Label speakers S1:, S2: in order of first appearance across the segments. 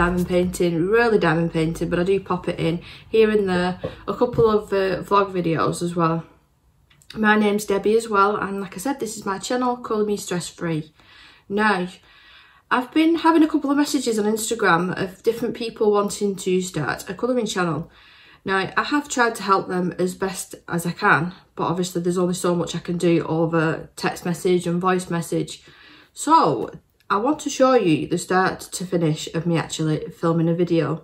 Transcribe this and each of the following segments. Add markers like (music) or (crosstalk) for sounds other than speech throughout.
S1: diamond painting, really diamond painting, but I do pop it in here and there, a couple of uh, vlog videos as well. My name's Debbie as well, and like I said, this is my channel, Colour Me Stress Free. Now, I've been having a couple of messages on Instagram of different people wanting to start a colouring channel. Now, I have tried to help them as best as I can, but obviously there's only so much I can do over text message and voice message. So, I want to show you the start to finish of me actually filming a video.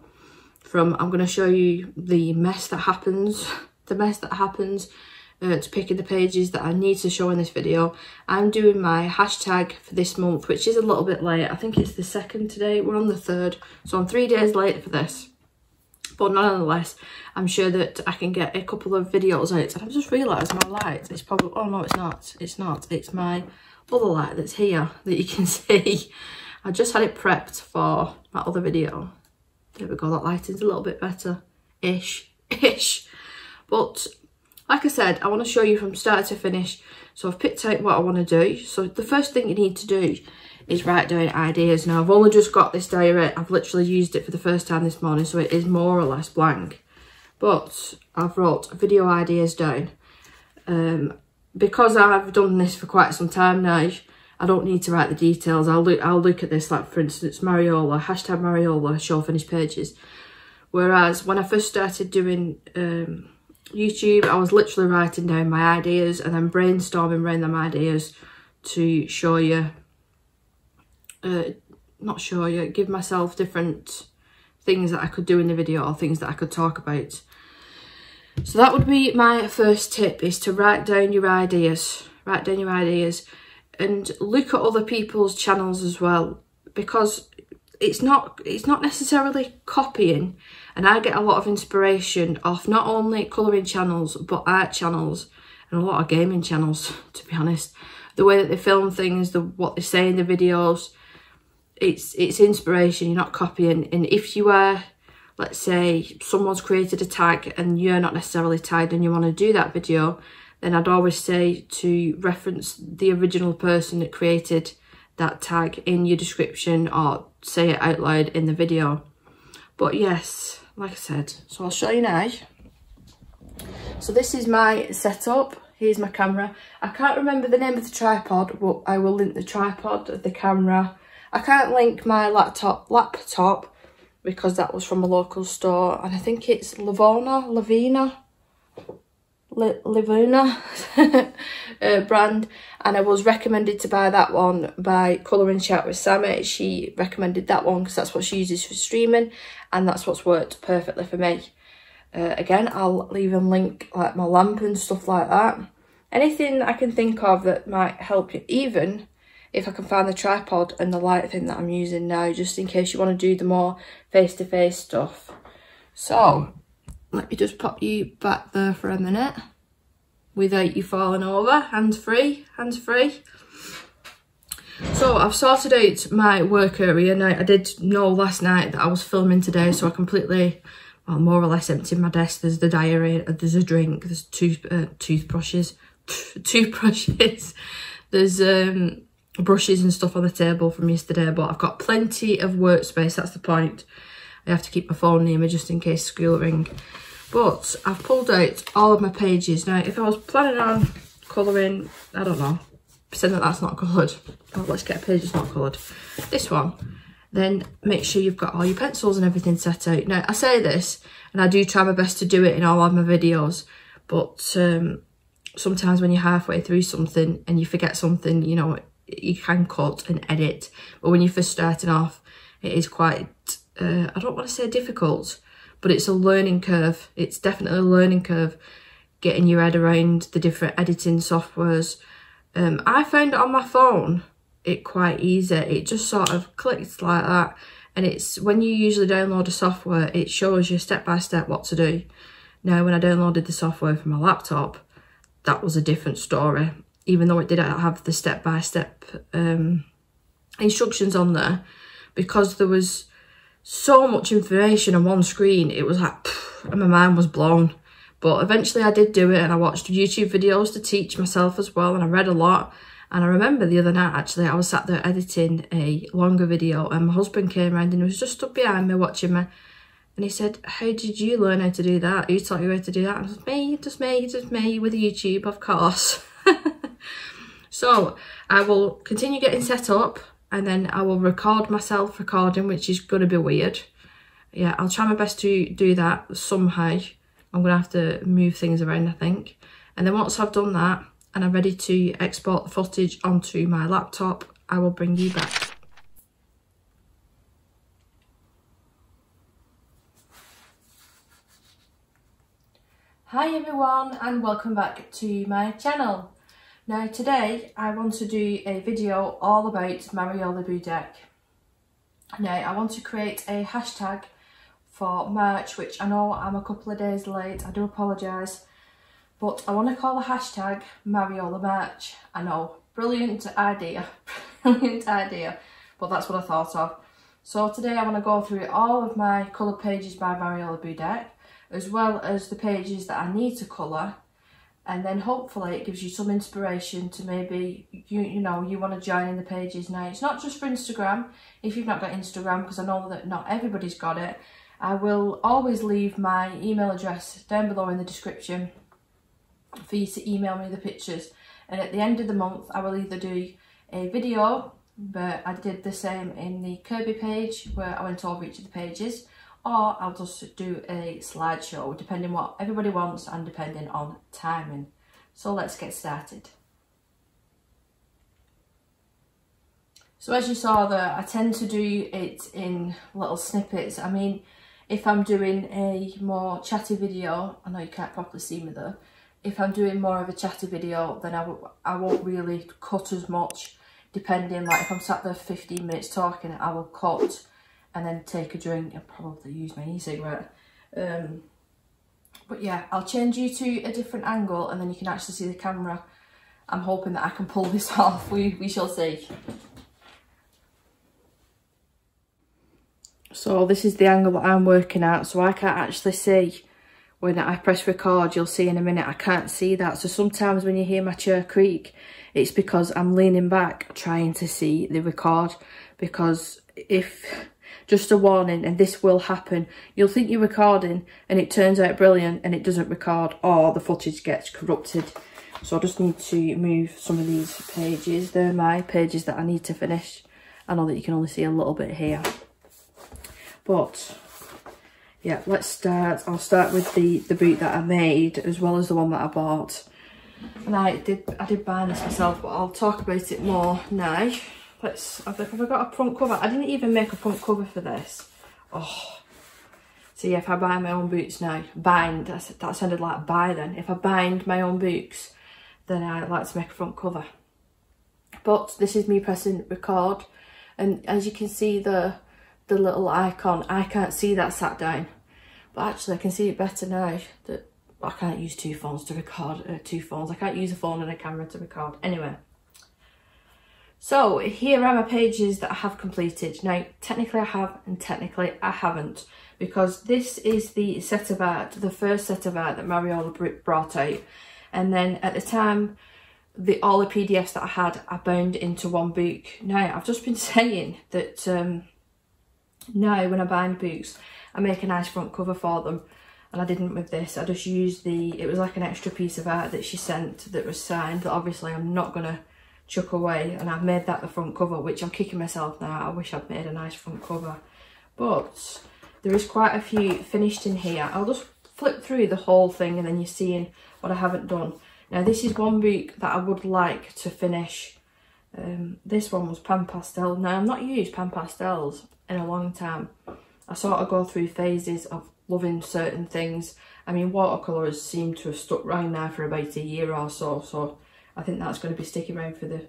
S1: From, I'm going to show you the mess that happens, the mess that happens uh, to picking the pages that I need to show in this video. I'm doing my hashtag for this month, which is a little bit late. I think it's the second today. We're on the third. So I'm three days late for this. But nonetheless, I'm sure that I can get a couple of videos out. And I've just realised my light is probably... Oh, no, it's not. It's not. It's my other light that's here that you can (laughs) see. I just had it prepped for my other video. There we go. That lighting's a little bit better. Ish. (laughs) Ish. But like I said, I want to show you from start to finish. So I've picked out what I want to do. So the first thing you need to do is write down ideas. Now I've only just got this diary. I've literally used it for the first time this morning. So it is more or less blank. But I've wrote video ideas down. Um, because I've done this for quite some time now, I don't need to write the details. I'll look I'll look at this like for instance Mariola, hashtag Mariola, show finished pages. Whereas when I first started doing um, YouTube, I was literally writing down my ideas and then brainstorming them ideas to show you, uh, not show you, give myself different things that I could do in the video or things that I could talk about. So that would be my first tip is to write down your ideas, write down your ideas and look at other people's channels as well because it's not it's not necessarily copying. And I get a lot of inspiration off not only colouring channels but art channels and a lot of gaming channels (laughs) to be honest. The way that they film things the what they say in the videos it's it's inspiration you're not copying. And if you are let's say someone's created a tag and you're not necessarily tagged and you want to do that video then I'd always say to reference the original person that created that tag in your description or say it out loud in the video. But yes, like I said, so I'll show you now. So this is my setup. Here's my camera. I can't remember the name of the tripod, but I will link the tripod of the camera. I can't link my laptop laptop because that was from a local store and I think it's Lavona, Lavina, Livuna (laughs) uh, brand and I was recommended to buy that one by Colouring Chat with Sammy. She recommended that one because that's what she uses for streaming and that's what's worked perfectly for me. Uh, again, I'll leave a link like my lamp and stuff like that. Anything I can think of that might help you, even if I can find the tripod and the light thing that I'm using now, just in case you want to do the more face-to-face -face stuff. So, let me just pop you back there for a minute without you falling over, hands free, hands free. So I've sorted out my work area now. I did know last night that I was filming today, so I completely, well, more or less emptied my desk. There's the diary, there's a drink, there's two uh, toothbrushes, (laughs) toothbrushes, there's um, brushes and stuff on the table from yesterday, but I've got plenty of workspace, that's the point. I have to keep my phone near me just in case school ring. But I've pulled out all of my pages. Now, if I was planning on colouring, I don't know, pretend that that's not coloured. Oh, let's get a page that's not coloured. This one. Then make sure you've got all your pencils and everything set out. Now, I say this, and I do try my best to do it in all of my videos, but um, sometimes when you're halfway through something and you forget something, you know, you can cut and edit. But when you're first starting off, it is quite, uh, I don't want to say difficult, but it's a learning curve. It's definitely a learning curve getting your head around the different editing softwares. Um, I found it on my phone it quite easy. It just sort of clicked like that. And it's when you usually download a software, it shows you step by step what to do. Now, when I downloaded the software from my laptop, that was a different story. Even though it did have the step by step um, instructions on there, because there was so much information on one screen. It was like, pff, and my mind was blown. But eventually I did do it and I watched YouTube videos to teach myself as well and I read a lot And I remember the other night, actually, I was sat there editing a longer video and my husband came around and he was just stood behind me watching me. And he said, how did you learn how to do that? Who taught you how to do that? I was me, just me, just me, with YouTube, of course. (laughs) so I will continue getting set up and then I will record myself recording, which is going to be weird. Yeah, I'll try my best to do that somehow. I'm going to have to move things around, I think. And then once I've done that and I'm ready to export the footage onto my laptop, I will bring you back. Hi everyone and welcome back to my channel. Now today I want to do a video all about Mariola Budek. Now I want to create a hashtag for March which I know I'm a couple of days late, I do apologise but I want to call the hashtag Mariola March. I know, brilliant idea, (laughs) brilliant idea but that's what I thought of. So today I want to go through all of my coloured pages by Mariola Budek as well as the pages that I need to colour and then hopefully it gives you some inspiration to maybe you you know you want to join in the pages now. It's not just for Instagram if you've not got Instagram because I know that not everybody's got it I will always leave my email address down below in the description for you to email me the pictures. And at the end of the month I will either do a video but I did the same in the Kirby page where I went over each of the pages or I'll just do a slideshow depending what everybody wants and depending on timing. So let's get started. So as you saw there, I tend to do it in little snippets. I mean, if I'm doing a more chatty video, I know you can't properly see me there, if I'm doing more of a chatty video, then I won't really cut as much, depending, like if I'm sat there 15 minutes talking, I will cut and then take a drink and probably use my e-cigarette. Um, but yeah, I'll change you to a different angle and then you can actually see the camera. I'm hoping that I can pull this (laughs) off, we, we shall see. So this is the angle that I'm working at, so I can't actually see when I press record, you'll see in a minute, I can't see that. So sometimes when you hear my chair creak, it's because I'm leaning back trying to see the record because if just a warning and this will happen. You'll think you're recording and it turns out brilliant and it doesn't record or the footage gets corrupted. So I just need to move some of these pages. They're my pages that I need to finish. I know that you can only see a little bit here. But yeah, let's start. I'll start with the, the boot that I made as well as the one that I bought. And I did I did buy this myself, but I'll talk about it more now. Let's, have I got a front cover? I didn't even make a front cover for this. Oh. So yeah, if I buy my own boots now, bind, that's, that sounded like buy then. If I bind my own boots, then I'd like to make a front cover. But this is me pressing record. And as you can see the, the little icon, I can't see that sat down. But actually I can see it better now that I can't use two phones to record, uh, two phones. I can't use a phone and a camera to record. Anyway, so here are my pages that I have completed. Now, technically I have and technically I haven't because this is the set of art, the first set of art that Mariola brought out. And then at the time, the all the PDFs that I had, I bound into one book. Now, I've just been (laughs) saying that um, now when I bind books, I make a nice front cover for them. And I didn't with this, I just used the, it was like an extra piece of art that she sent that was signed, but obviously I'm not going to chuck away and I've made that the front cover which I'm kicking myself now. I wish I'd made a nice front cover. But there is quite a few finished in here. I'll just flip through the whole thing and then you're seeing what I haven't done. Now this is one book that I would like to finish. Um, this one was pan pastel. Now I've not used pan pastels in a long time. I sort of go through phases of loving certain things. I mean watercolours seem to have stuck around now for about a year or so so I think that's going to be sticking around for the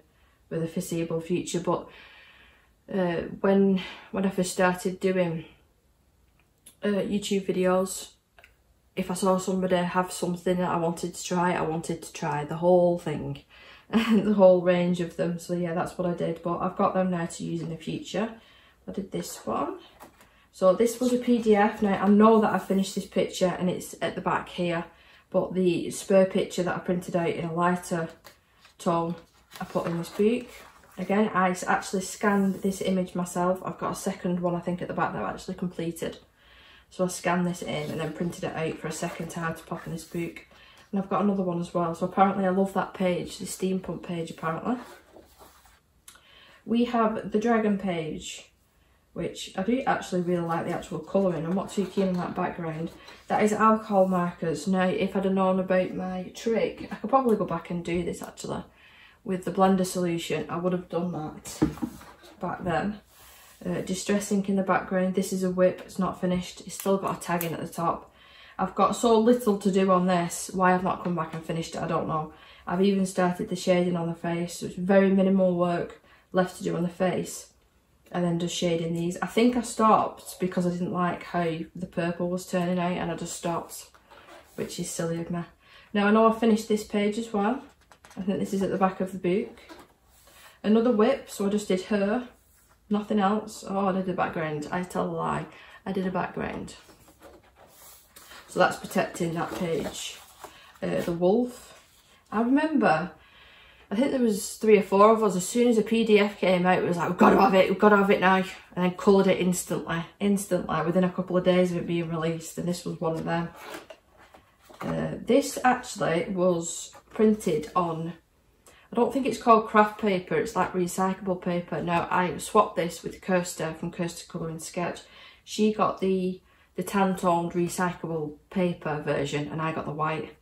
S1: for the foreseeable future. But uh, when when I first started doing uh, YouTube videos, if I saw somebody have something that I wanted to try, I wanted to try the whole thing, and (laughs) the whole range of them. So yeah, that's what I did. But I've got them now to use in the future. I did this one. So this was a PDF. Now I know that I finished this picture and it's at the back here, but the spur picture that I printed out in a lighter tone I put in this book. Again, I actually scanned this image myself. I've got a second one, I think, at the back that I've actually completed. So I scanned this in and then printed it out for a second time to pop in this book. And I've got another one as well. So apparently I love that page, the steampunk page apparently. We have the dragon page, which I do actually really like the actual colouring. I'm not too keen on that background. That is alcohol markers. Now, if I'd have known about my trick, I could probably go back and do this actually. With the blender solution, I would have done that back then. Uh, distress ink in the background. This is a whip, it's not finished. It's still got a tag in at the top. I've got so little to do on this. Why I've not come back and finished it, I don't know. I've even started the shading on the face. So it's very minimal work left to do on the face. And then just shading these. I think I stopped because I didn't like how the purple was turning out and I just stopped. Which is silly of me. Now I know I finished this page as well. I think this is at the back of the book. Another whip, so I just did her nothing else. Oh, I did a background. I tell a lie. I did a background. So that's protecting that page. Uh, the wolf. I remember, I think there was three or four of us. As soon as a PDF came out, it was like, we've got to have it, we've got to have it now. And then coloured it instantly, instantly, within a couple of days of it being released. And this was one of them. Uh, this actually was printed on I don't think it's called craft paper, it's like recyclable paper. Now, I swapped this with Kirsta from Kirsta Colouring Sketch. She got the, the tan-toned recyclable paper version and I got the white.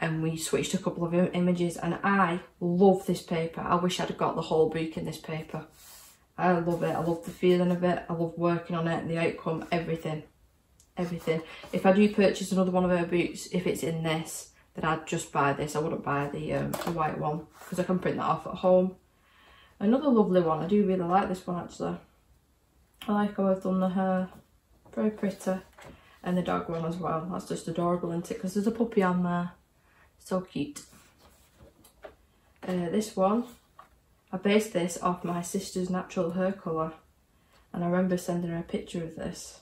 S1: And we switched a couple of images and I love this paper. I wish I'd got the whole book in this paper. I love it. I love the feeling of it. I love working on it the outcome, everything. Everything. If I do purchase another one of her boots, if it's in this, then I'd just buy this. I wouldn't buy the, um, the white one because I can print that off at home. Another lovely one. I do really like this one actually. I like how I've done the hair. Very pretty. And the dog one as well. That's just adorable, isn't it? Because there's a puppy on there. So cute. Uh, this one, I based this off my sister's natural hair colour. And I remember sending her a picture of this.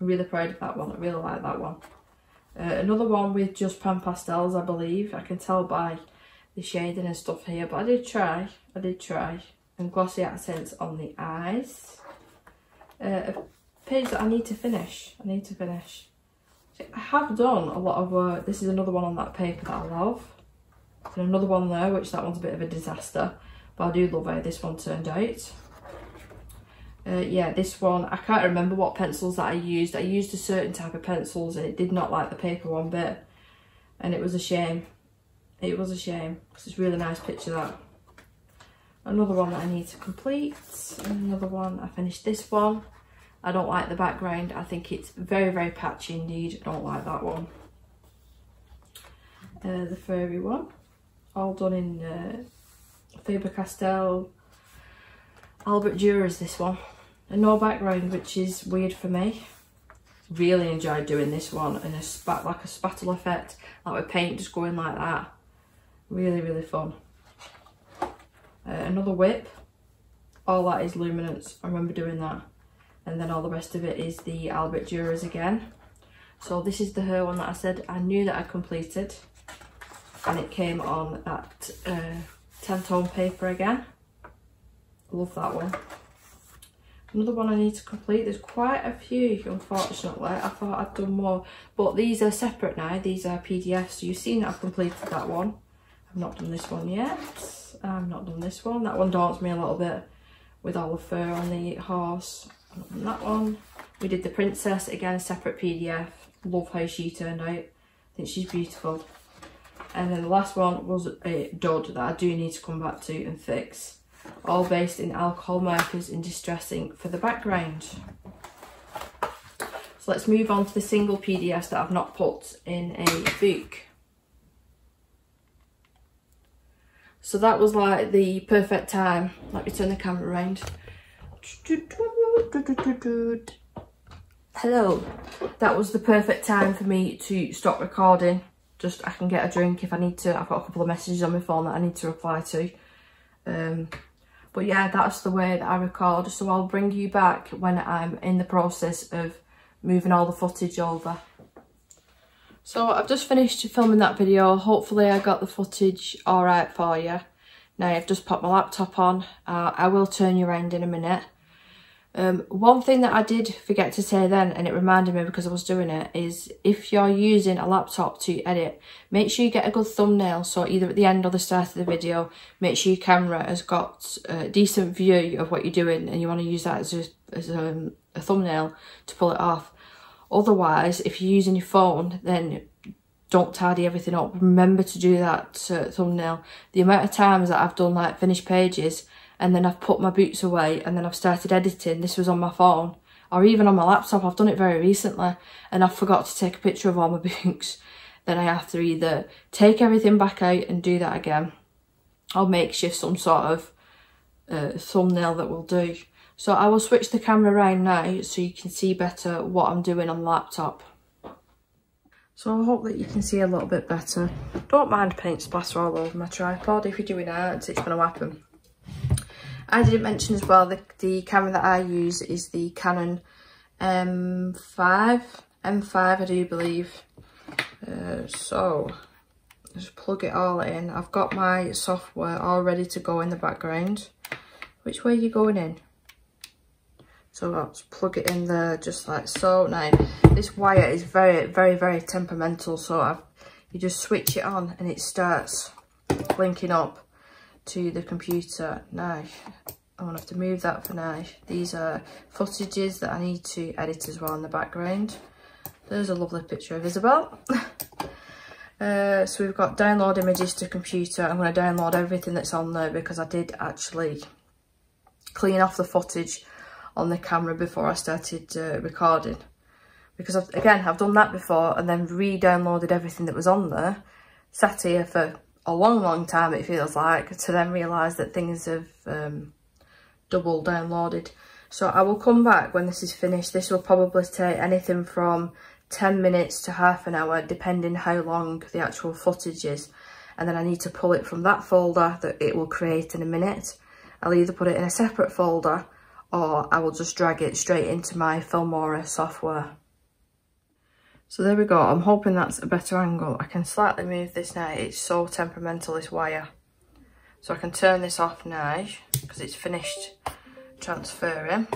S1: I'm really proud of that one. I really like that one. Uh, another one with just pan pastels, I believe. I can tell by the shading and stuff here, but I did try. I did try. And glossy accents on the eyes. Uh, a page that I need to finish. I need to finish. I have done a lot of work. This is another one on that paper that I love. And another one there, which that one's a bit of a disaster. But I do love how this one turned out. Uh, yeah, this one, I can't remember what pencils that I used. I used a certain type of pencils and it did not like the paper one bit. And it was a shame. It was a shame because it's a really nice picture that. Another one that I need to complete. Another one, I finished this one. I don't like the background. I think it's very, very patchy indeed. I don't like that one. Uh, the furry one. All done in uh, Faber-Castell. Albert Durer's this one and no background, which is weird for me. Really enjoyed doing this one and a spat like a spattle effect, like with paint just going like that. Really, really fun. Uh, another whip. All that is luminance. I remember doing that. And then all the rest of it is the Albert Dürers again. So this is the her one that I said I knew that I completed. And it came on that uh, 10 tone paper again. Love that one. Another one I need to complete. There's quite a few, unfortunately. I thought I'd done more. But these are separate now. These are PDFs. So you've seen I've completed that one. I've not done this one yet. I've not done this one. That one daunts me a little bit with all the fur on the horse. Done that one. We did the princess, again, separate PDF. Love how she turned out. I think she's beautiful. And then the last one was a dud that I do need to come back to and fix all based in alcohol markers and distress ink for the background. So let's move on to the single PDFs that I've not put in a book. So that was like the perfect time. Let me turn the camera around. Hello. That was the perfect time for me to stop recording. Just I can get a drink if I need to. I've got a couple of messages on my phone that I need to reply to. Um, but yeah, that's the way that I record. So I'll bring you back when I'm in the process of moving all the footage over. So I've just finished filming that video. Hopefully I got the footage alright for you. Now I've just popped my laptop on. Uh, I will turn you around in a minute. Um, one thing that I did forget to say then, and it reminded me because I was doing it, is if you're using a laptop to edit, make sure you get a good thumbnail. So either at the end or the start of the video, make sure your camera has got a decent view of what you're doing and you want to use that as a, as a, um, a thumbnail to pull it off. Otherwise, if you're using your phone, then don't tidy everything up. Remember to do that uh, thumbnail. The amount of times that I've done like finished pages and then I've put my boots away and then I've started editing. This was on my phone or even on my laptop. I've done it very recently and I forgot to take a picture of all my (laughs) books. then I have to either take everything back out and do that again or make makeshift some sort of uh, thumbnail that will do. So I will switch the camera around now so you can see better what I'm doing on the laptop. So I hope that you can see a little bit better. Don't mind paint splatter all over my tripod. If you're doing art, it's going to happen. I didn't mention as well, the, the camera that I use is the Canon M5. M5, I do believe. Uh, so, just plug it all in. I've got my software all ready to go in the background. Which way are you going in? So let's plug it in there just like so. Now, this wire is very, very, very temperamental. So I've, you just switch it on and it starts linking up to the computer. Now, I'm to have to move that for now. These are footages that I need to edit as well in the background. There's a lovely picture of Isabel. (laughs) uh, so we've got download images to computer. I'm going to download everything that's on there because I did actually clean off the footage on the camera before I started uh, recording. Because I've, again, I've done that before and then re-downloaded everything that was on there. Sat here for a long, long time, it feels like, to then realise that things have um, double downloaded. So I will come back when this is finished. This will probably take anything from 10 minutes to half an hour, depending how long the actual footage is. And then I need to pull it from that folder that it will create in a minute. I'll either put it in a separate folder or I will just drag it straight into my Filmora software. So there we go, I'm hoping that's a better angle. I can slightly move this now, it's so temperamental this wire. So I can turn this off now because it's finished transferring.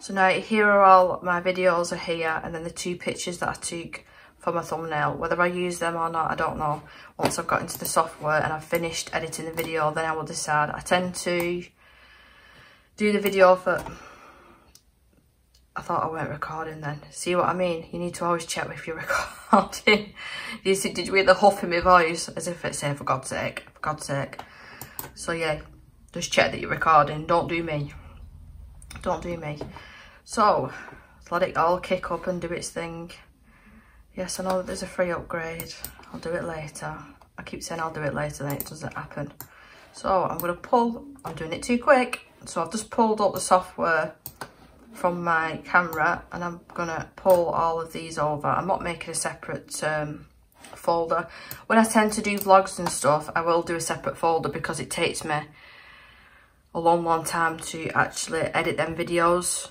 S1: So now here are all my videos are here and then the two pictures that I took for my thumbnail. Whether I use them or not, I don't know. Once I've got into the software and I've finished editing the video, then I will decide. I tend to do the video for I thought I weren't recording then. See what I mean? You need to always check if you're (laughs) recording. you see, did you hear the huff in my voice? As if it's saying, for God's sake, for God's sake. So yeah, just check that you're recording. Don't do me. Don't do me. So, let it all kick up and do its thing. Yes, I know that there's a free upgrade. I'll do it later. I keep saying I'll do it later, then it doesn't happen. So, I'm going to pull. I'm doing it too quick. So, I've just pulled up the software from my camera and I'm gonna pull all of these over. I'm not making a separate um, folder. When I tend to do vlogs and stuff, I will do a separate folder because it takes me a long, long time to actually edit them videos.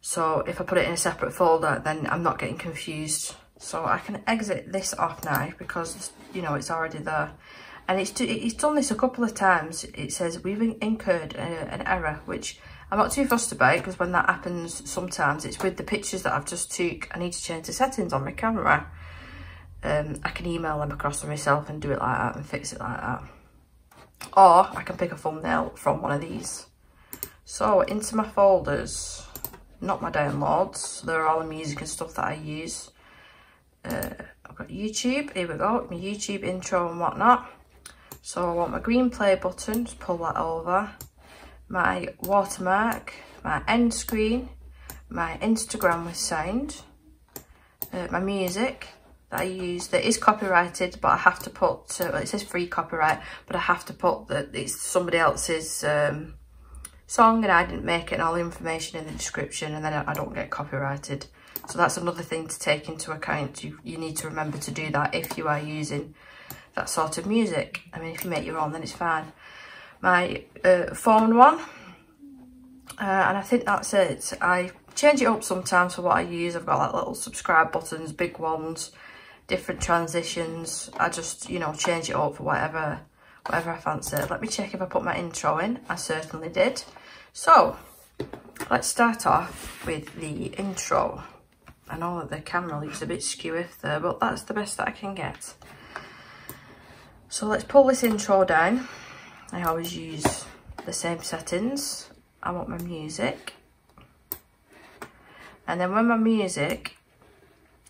S1: So if I put it in a separate folder, then I'm not getting confused. So I can exit this off now because, you know, it's already there. And it's, it's done this a couple of times. It says we've incurred a, an error, which I'm not too fussed about it because when that happens sometimes it's with the pictures that I've just took. I need to change the settings on my camera. Um, I can email them across to myself and do it like that and fix it like that. Or I can pick a thumbnail from one of these. So into my folders, not my downloads. They're all the music and stuff that I use. Uh, I've got YouTube, here we go, my YouTube intro and whatnot. So I want my green play button, just pull that over my watermark, my end screen, my Instagram with sound, uh, my music that I use that is copyrighted, but I have to put, uh, well, it says free copyright, but I have to put that it's somebody else's um, song and I didn't make it and all the information in the description and then I don't get copyrighted. So that's another thing to take into account. You, you need to remember to do that if you are using that sort of music. I mean, if you make your own, then it's fine my uh, phone one. Uh, and I think that's it. I change it up sometimes for what I use. I've got like little subscribe buttons, big ones, different transitions. I just, you know, change it up for whatever whatever I fancy. Let me check if I put my intro in. I certainly did. So, let's start off with the intro. I know that the camera looks a bit skewy there, but that's the best that I can get. So let's pull this intro down. I always use the same settings. I want my music. And then when my music,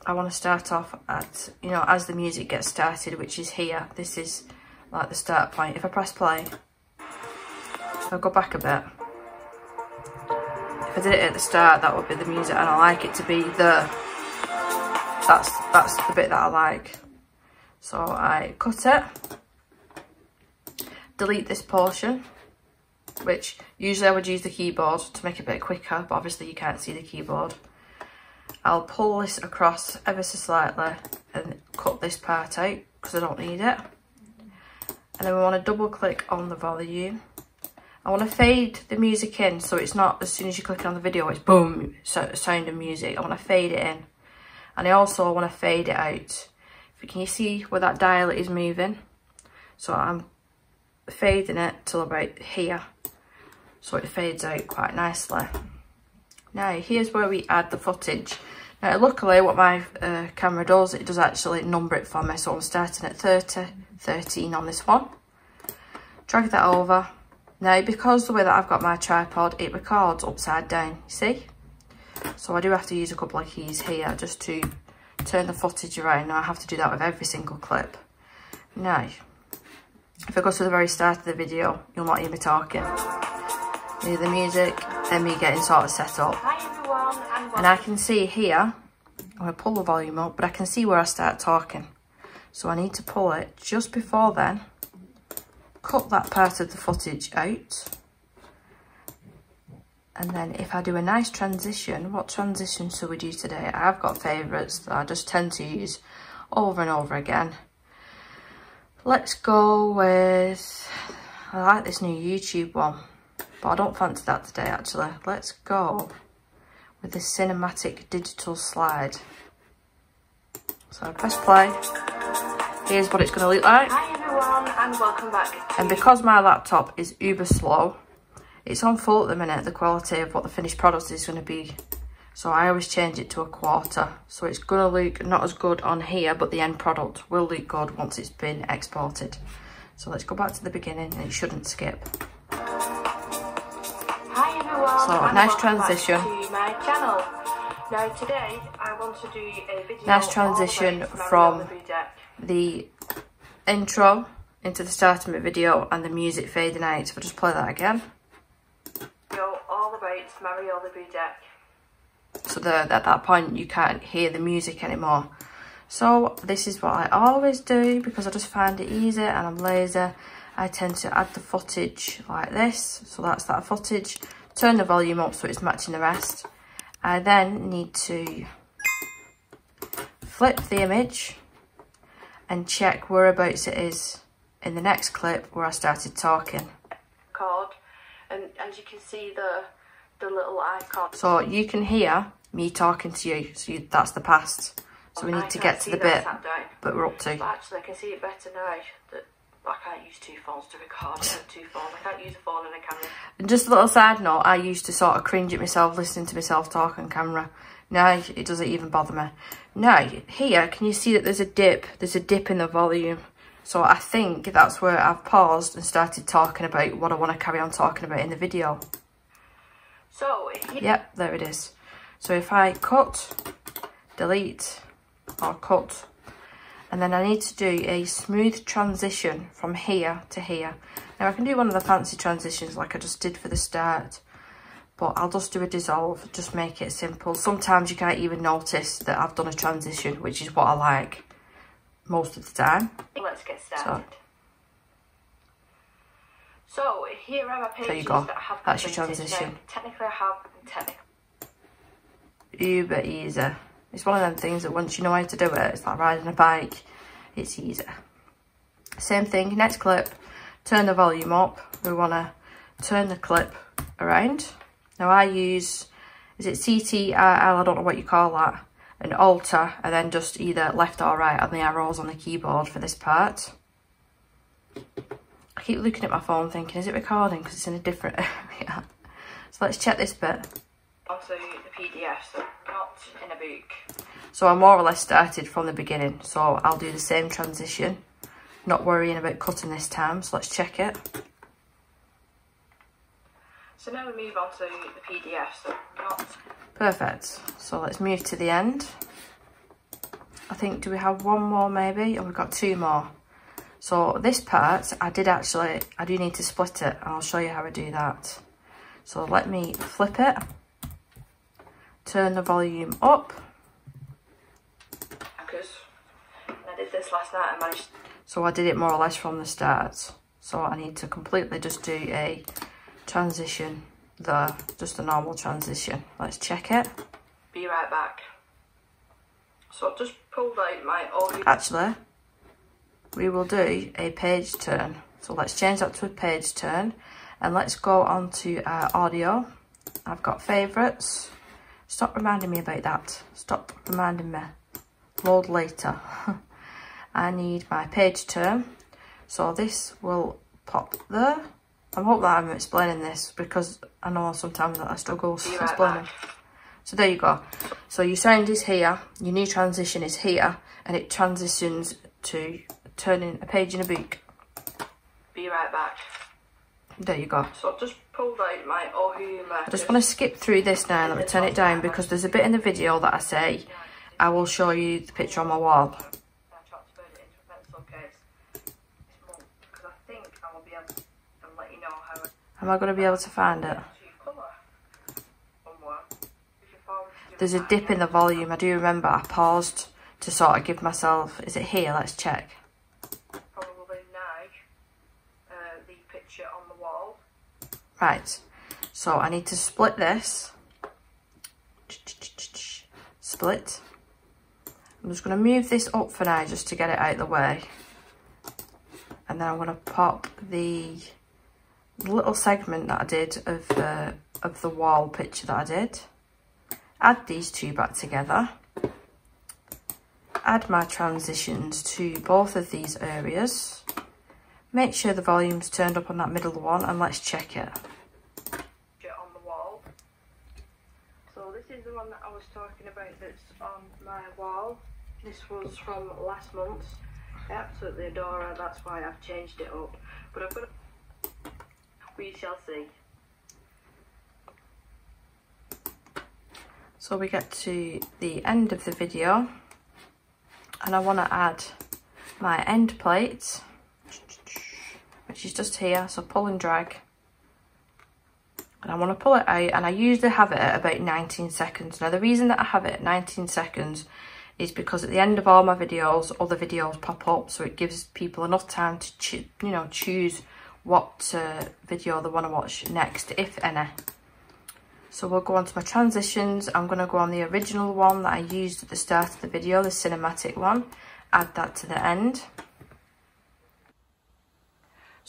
S1: I want to start off at, you know, as the music gets started, which is here. This is like the start point. If I press play, I'll go back a bit. If I did it at the start, that would be the music, and I like it to be the, that's, that's the bit that I like. So I cut it, delete this portion, which usually I would use the keyboard to make it a bit quicker, but obviously you can't see the keyboard. I'll pull this across ever so slightly and cut this part out because I don't need it. And then we want to double click on the volume. I want to fade the music in so it's not as soon as you click on the video it's boom, sound of music. I want to fade it in. And I also want to fade it out. Can you see where that dial is moving? So I'm fading it till about here. So it fades out quite nicely. Now, here's where we add the footage. Now, luckily, what my uh, camera does, it does actually number it for me. So I'm starting at 30, 13 on this one. Drag that over. Now, because the way that I've got my tripod, it records upside down, you see? So I do have to use a couple of keys here just to turn the footage around. Now, I have to do that with every single clip. Now, if I go to the very start of the video, you'll not hear me talking. Hear the music, and me getting sort of set up. Everyone, and I can see here, oh, I'm gonna pull the volume up, but I can see where I start talking. So I need to pull it just before then, cut that part of the footage out. And then if I do a nice transition, what transition should we do today? I've got favourites that I just tend to use over and over again. Let's go with, I like this new YouTube one. But I don't fancy that today, actually. Let's go with the cinematic digital slide. So I press play. Here's what it's going to look like.
S2: Hi everyone and welcome back.
S1: And because my laptop is uber slow, it's on full at the minute, the quality of what the finished product is going to be. So I always change it to a quarter. So it's going to look not as good on here, but the end product will look good once it's been exported. So let's go back to the beginning and it shouldn't skip. Hi everyone, So nice transition. My channel.
S2: Now today I want to do a video
S1: nice transition from the intro into the start of my video and the music fading out. So I'll just play that again.
S2: Go all about Mariola Budek.
S1: So the, at that point you can't hear the music anymore. So this is what I always do because I just find it easier and I'm lazy. I tend to add the footage like this. So that's that footage turn the volume up so it's matching the rest. I then need to flip the image and check whereabouts it is in the next clip where I started talking.
S2: Chord, and as you can see the the little icon.
S1: So you can hear me talking to you, so you, that's the past. So we need I to get to the bit, but we're up to.
S2: But actually I can see it better now that I can't use two phones to record. I have two phones. I can't use a phone and a camera.
S1: And just a little side note, I used to sort of cringe at myself listening to myself talk on camera. Now it doesn't even bother me. Now, here, can you see that there's a dip? There's a dip in the volume. So I think that's where I've paused and started talking about what I want to carry on talking about in the video.
S2: So,
S1: Yep, there it is. So if I cut, delete, or cut, and then I need to do a smooth transition from here to here. Now I can do one of the fancy transitions like I just did for the start, but I'll just do a dissolve, just make it simple. Sometimes you can't even notice that I've done a transition, which is what I like most of the time.
S2: Let's get started. So, so here are my pages
S1: there you go.
S2: that have
S1: That's your transition. Now,
S2: technically I have technically.
S1: Uber easy. It's one of them things that once you know how to do it, it's like riding a bike, it's easy. Same thing, next clip, turn the volume up. We want to turn the clip around. Now I use, is it CTRL, I don't know what you call that, an alter, and then just either left or right on the arrows on the keyboard for this part. I keep looking at my phone thinking, is it recording? Because it's in a different (laughs) area. So let's check this bit.
S2: Onto the PDF, so not in a book.
S1: So I more or less started from the beginning. So I'll do the same transition. Not worrying about cutting this time. So let's check it.
S2: So now we move on to the PDF, so not...
S1: Perfect. So let's move to the end. I think, do we have one more maybe? Or we've got two more. So this part, I did actually, I do need to split it. And I'll show you how I do that. So let me flip it. Turn the volume up.
S2: I did this last night and managed...
S1: So I did it more or less from the start. So I need to completely just do a transition there, just a normal transition. Let's check it.
S2: Be right back. So I've just pulled out my audio.
S1: Actually, we will do a page turn. So let's change that to a page turn and let's go on to our audio. I've got favourites. Stop reminding me about that. Stop reminding me. Load later. (laughs) I need my page turn. So this will pop there. I hope that I'm explaining this because I know sometimes that I struggle
S2: right
S1: explaining.
S2: back.
S1: So there you go. So your sound is here, your new transition is here, and it transitions to turning a page in a book.
S2: Be right back.
S1: There you go.
S2: So I've just pulled out my audio
S1: I just want to skip through this now and let me turn it down because there's a bit in the video that I say I will show you the picture on my wall.
S2: I chopped about it into a pencil case this month because I think I will be able to let you know how
S1: Am I going to be able to find it?
S2: to colour somewhere. If you forward to do
S1: There's a dip in the volume. I do remember I paused to sort of give myself... Is it here? Let's check.
S2: probably now uh, the picture on the wall.
S1: Right. So I need to split this. Split. I'm just going to move this up for now just to get it out of the way. And then I'm going to pop the little segment that I did of the, of the wall picture that I did. Add these two back together. Add my transitions to both of these areas. Make sure the volume's turned up on that middle one and let's check it.
S2: picture on the wall. So this is the one that I was talking about that's on my wall. This was from last month. I absolutely adore her, that's why I've changed it up. But I've got a... We shall see.
S1: So we get to the end of the video and I want to add my end plate, which is just here, so pull and drag. And I want to pull it out and I usually have it at about 19 seconds. Now the reason that I have it at 19 seconds is because at the end of all my videos, other videos pop up so it gives people enough time to, you know, choose what uh, video they want to watch next, if any. So we'll go on to my transitions. I'm going to go on the original one that I used at the start of the video, the cinematic one. Add that to the end.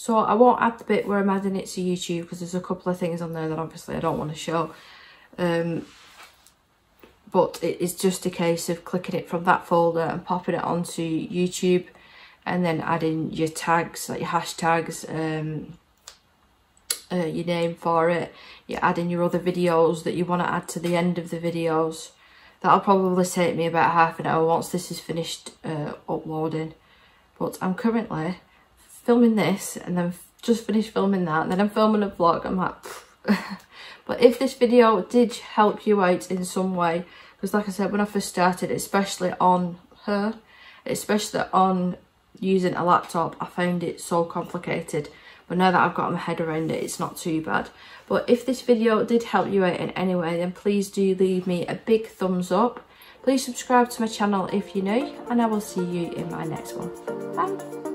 S1: So I won't add the bit where I'm adding it to YouTube because there's a couple of things on there that obviously I don't want to show. Um, but it is just a case of clicking it from that folder and popping it onto YouTube and then adding your tags, like your hashtags, um, uh, your name for it. You're adding your other videos that you want to add to the end of the videos. That'll probably take me about half an hour once this is finished uh, uploading. But I'm currently filming this and then just finished filming that and then I'm filming a vlog. I'm like, (laughs) but if this video did help you out in some way, because like I said, when I first started, especially on her, especially on using a laptop, I found it so complicated. But now that I've got my head around it, it's not too bad. But if this video did help you out in any way, then please do leave me a big thumbs up. Please subscribe to my channel if you're new, and I will see you in my next one. Bye.